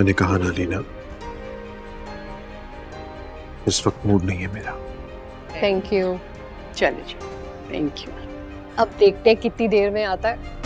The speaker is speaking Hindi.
मैंने कहा ना लीना। इस वक्त मूड नहीं है मेरा। थैंक यू चलिए थैंक यू अब देखते हैं कितनी देर में आता है।